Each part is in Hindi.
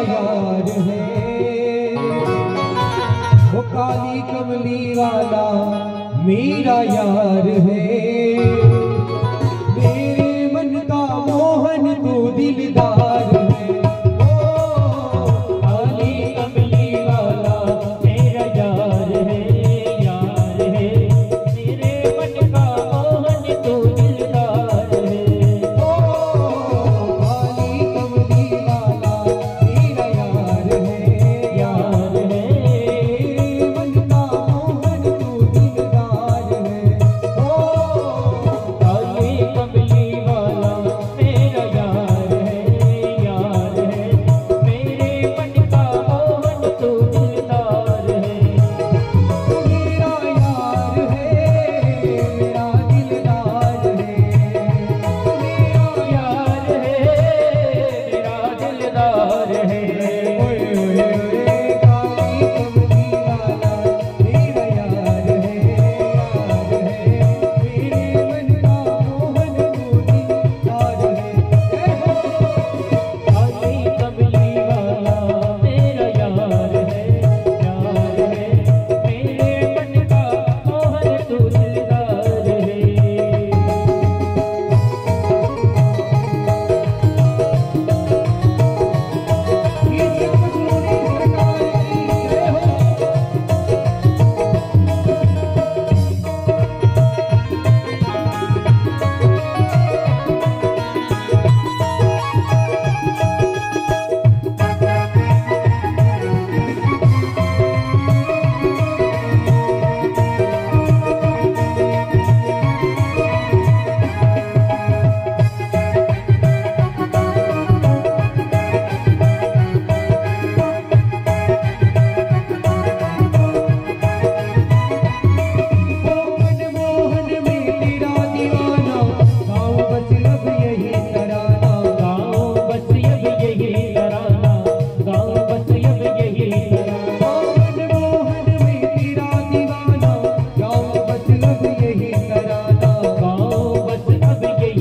यार है। वो काली कमली वाला मेरा यार है।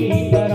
Yeah.